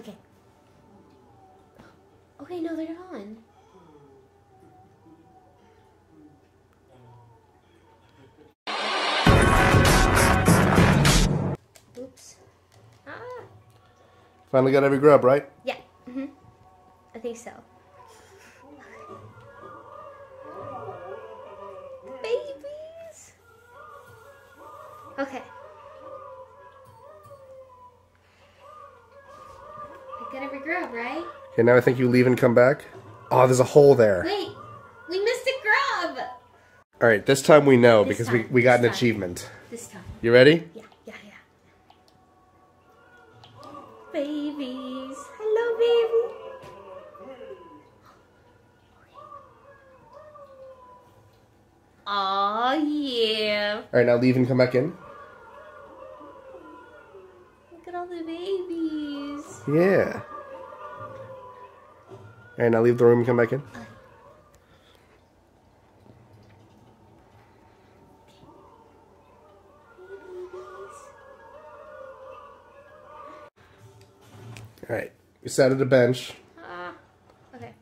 Okay. Okay, no, they're on. Oops. Ah. Finally got every grub, right? Yeah. hmm I think so. Babies. Okay. I got grub, right? Okay, now I think you leave and come back. Oh, there's a hole there. Wait, we missed a grub. All right, this time we know This because we, time, we got this an time. achievement. This time. You ready? Yeah, yeah, yeah. Babies. Hello, baby. Aw, yeah. All right, now leave and come back in. Look at all the babies. Yeah. Right, now leave the room and come back in. All right, we sat at a bench. Ah, okay.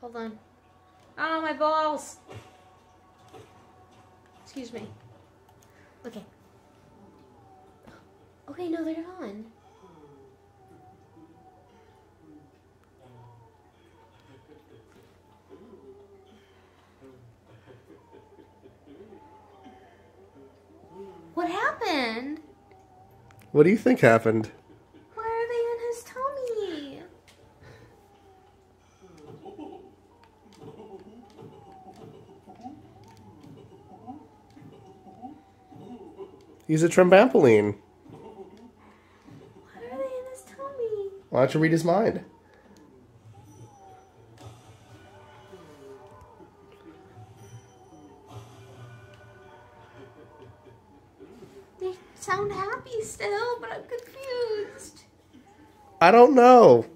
Hold on. Oh, my balls. Excuse me. Okay. Okay, no, they're on. What happened? What do you think happened? Why are they in his tummy? He's a trampoline. Why are they in his tummy? Why don't you read his mind? They sound happy still, but I'm confused. I don't know.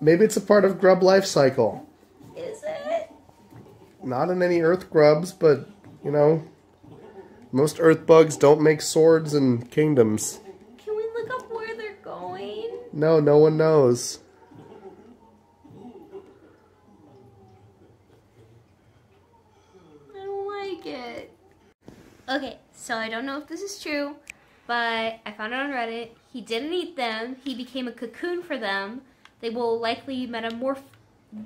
Maybe it's a part of grub life cycle. Is it? Not in any earth grubs, but you know, most earth bugs don't make swords and kingdoms. Can we look up where they're going? No, no one knows. I don't like it. Okay, so I don't know if this is true, but I found it on Reddit. He didn't eat them. He became a cocoon for them. They will likely metamorph,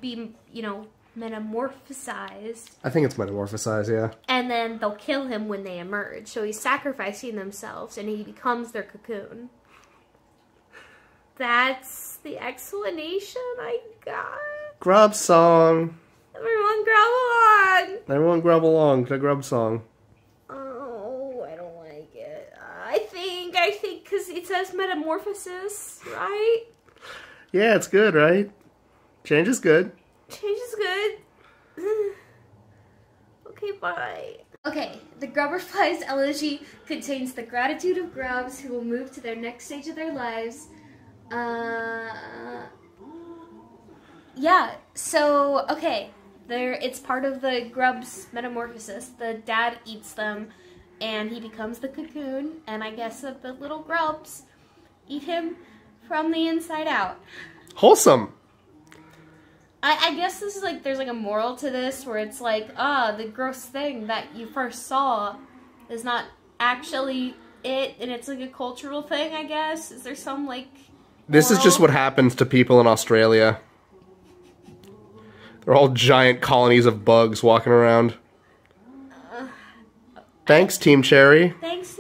be you know, metamorphosized, I think it's metamorphosized, yeah. and then they'll kill him when they emerge. So he's sacrificing themselves, and he becomes their cocoon. That's the explanation I got. Grub song. Everyone grab along. Everyone grub along to grub song. Oh, I don't like it. I think, I think, because it says metamorphosis, right? Yeah, it's good, right? Change is good. Change is good. okay, bye. Okay, the Grubberfly's elegy contains the gratitude of grubs who will move to their next stage of their lives. Uh, yeah, so, okay, there, it's part of the grub's metamorphosis. The dad eats them, and he becomes the cocoon, and I guess the little grubs eat him from the inside out. Wholesome. I, I guess this is like there's like a moral to this where it's like ah the gross thing that you first saw is not actually it and it's like a cultural thing I guess is there some like This is just what happens to people in Australia. They're all giant colonies of bugs walking around. Thanks, Team Cherry. thanks